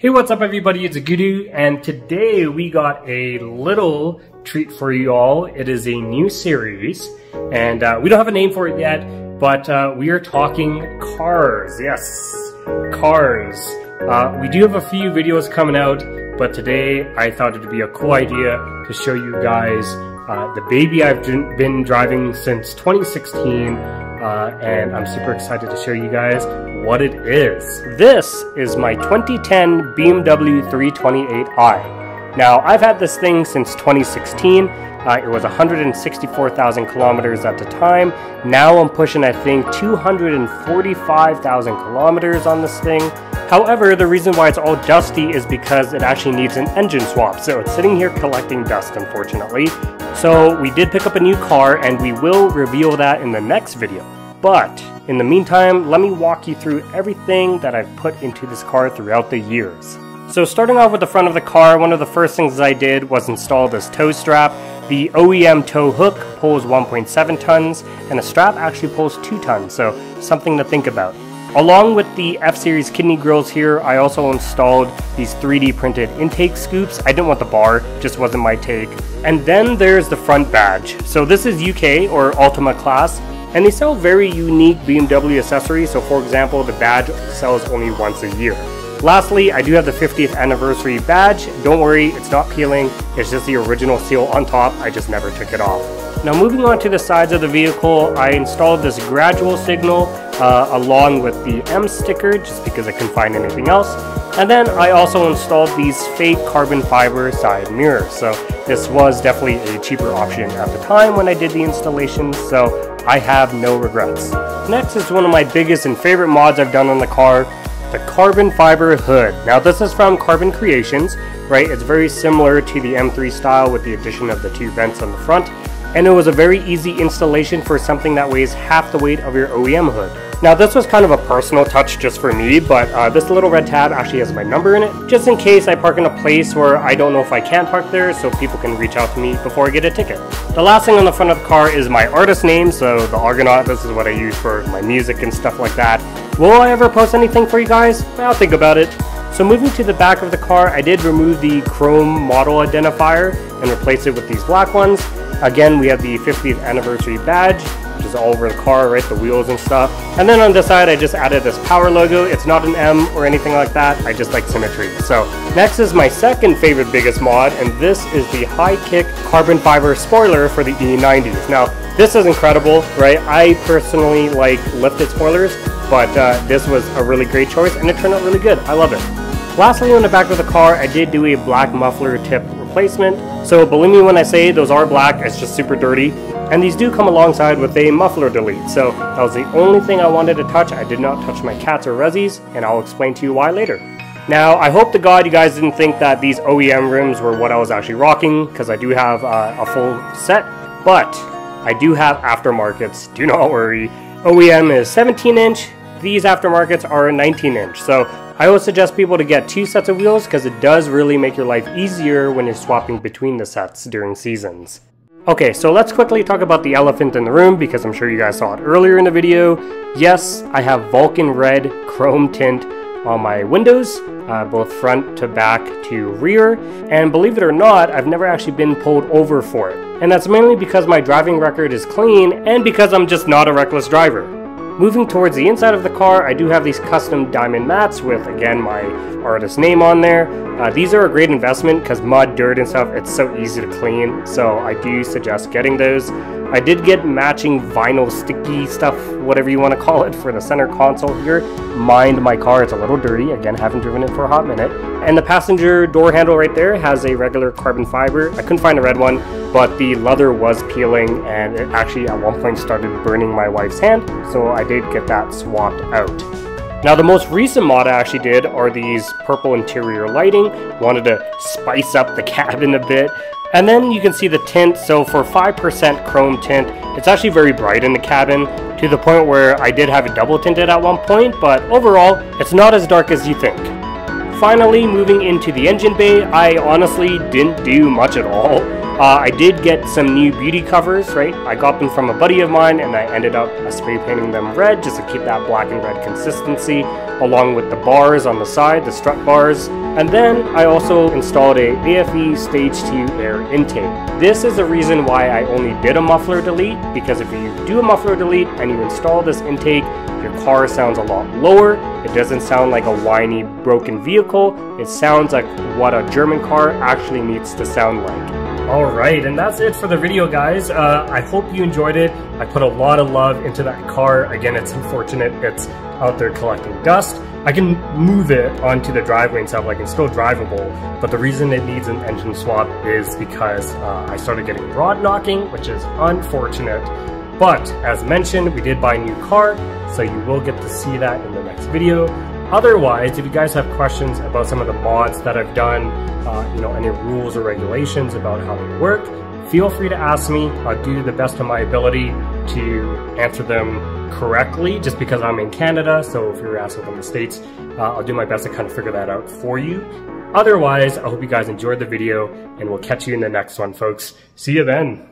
Hey, what's up everybody? It's Guddu, and today we got a little treat for you all. It is a new series, and uh, we don't have a name for it yet, but uh, we are talking cars. Yes, cars. Uh, we do have a few videos coming out, but today I thought it would be a cool idea to show you guys uh, the baby I've been driving since 2016, uh, and I'm super excited to show you guys what it is. This is my 2010 BMW 328i. Now, I've had this thing since 2016. Uh, it was 164,000 kilometers at the time. Now I'm pushing, I think, 245,000 kilometers on this thing. However, the reason why it's all dusty is because it actually needs an engine swap. So it's sitting here collecting dust, unfortunately. So we did pick up a new car and we will reveal that in the next video. But in the meantime, let me walk you through everything that I've put into this car throughout the years. So starting off with the front of the car, one of the first things I did was install this tow strap. The OEM tow hook pulls 1.7 tons, and the strap actually pulls 2 tons, so something to think about. Along with the F-Series kidney grills here, I also installed these 3D printed intake scoops. I didn't want the bar, just wasn't my take. And then there's the front badge. So this is UK or Ultimate Klasse, and they sell very unique BMW accessories, so for example, the badge sells only once a year. Lastly, I do have the 50th anniversary badge. Don't worry, it's not peeling, it's just the original seal on top, I just never took it off. Now moving on to the sides of the vehicle, I installed this gradual signal uh, along with the M sticker just because I couldn't find anything else. And then I also installed these fake carbon fiber side mirrors. So this was definitely a cheaper option at the time when I did the installation. So I have no regrets. Next is one of my biggest and favorite mods I've done on the car, the carbon fiber hood. Now this is from Carbon Creations, right? It's very similar to the M3 style with the addition of the two vents on the front, and it was a very easy installation for something that weighs half the weight of your OEM hood. Now this was kind of a personal touch just for me, but uh, this little red tab actually has my number in it, just in case I park in a place where I don't know if I can park there, so people can reach out to me before I get a ticket. The last thing on the front of the car is my artist name, so the Argonaut, this is what I use for my music and stuff like that. Will I ever post anything for you guys? I'll think about it. So moving to the back of the car, I did remove the chrome model identifier and replace it with these black ones. Again, we have the 50th anniversary badge, which is all over the car, right? The wheels and stuff. And then on this side, I just added this power logo. It's not an M or anything like that. I just like symmetry. So next is my second favorite biggest mod, and this is the high kick carbon fiber spoiler for the E90s. Now, this is incredible, right? I personally like lifted spoilers, but uh, this was a really great choice, and it turned out really good. I love it. Lastly, on the back of the car, I did do a black muffler tip replacement. So believe me when I say those are black, it's just super dirty. And these do come alongside with a muffler delete, so that was the only thing I wanted to touch. I did not touch my cats or resis, and I'll explain to you why later. Now, I hope to God you guys didn't think that these OEM rims were what I was actually rocking, because I do have uh, a full set, but I do have aftermarkets, do not worry. OEM is 17 inch, these aftermarkets are 19 inch, so I would suggest people to get two sets of wheels because it does really make your life easier when you're swapping between the sets during seasons. Okay, so let's quickly talk about the elephant in the room because I'm sure you guys saw it earlier in the video. Yes, I have Vulcan Red chrome tint on my windows, uh, both front to back to rear, and believe it or not, I've never actually been pulled over for it. And that's mainly because my driving record is clean and because I'm just not a reckless driver. Moving towards the inside of the car, I do have these custom diamond mats with, again, my artist name on there. Uh, these are a great investment because mud, dirt, and stuff, it's so easy to clean, so I do suggest getting those. I did get matching vinyl sticky stuff, whatever you want to call it, for the center console here. Mind my car, it's a little dirty. Again, haven't driven it for a hot minute. And the passenger door handle right there has a regular carbon fiber. I couldn't find a red one, but the leather was peeling and it actually at one point started burning my wife's hand, so I did get that swapped out. Now the most recent mod I actually did are these purple interior lighting. Wanted to spice up the cabin a bit. And then you can see the tint, so for 5% chrome tint, it's actually very bright in the cabin, to the point where I did have it double tinted at one point, but overall, it's not as dark as you think. Finally, moving into the engine bay, I honestly didn't do much at all. Uh, I did get some new beauty covers, right? I got them from a buddy of mine and I ended up spray painting them red just to keep that black and red consistency, along with the bars on the side, the strut bars. And then I also installed a AFE Stage 2 air intake. This is the reason why I only did a muffler delete, because if you do a muffler delete and you install this intake, your car sounds a lot lower. It doesn't sound like a whiny, broken vehicle. It sounds like what a German car actually needs to sound like. Alright, and that's it for the video guys. Uh, I hope you enjoyed it. I put a lot of love into that car. Again, it's unfortunate it's out there collecting dust. I can move it onto the driveway and stuff, like it's still drivable, but the reason it needs an engine swap is because uh, I started getting rod knocking, which is unfortunate. But as mentioned, we did buy a new car, so you will get to see that in the next video. Otherwise, if you guys have questions about some of the mods that I've done, uh, you know, any rules or regulations about how they work, feel free to ask me. I'll do the best of my ability to answer them correctly just because I'm in Canada. So if you're asking from the States, uh, I'll do my best to kind of figure that out for you. Otherwise, I hope you guys enjoyed the video and we'll catch you in the next one, folks. See you then.